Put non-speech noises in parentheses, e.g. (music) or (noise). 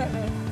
Uh-oh. (laughs)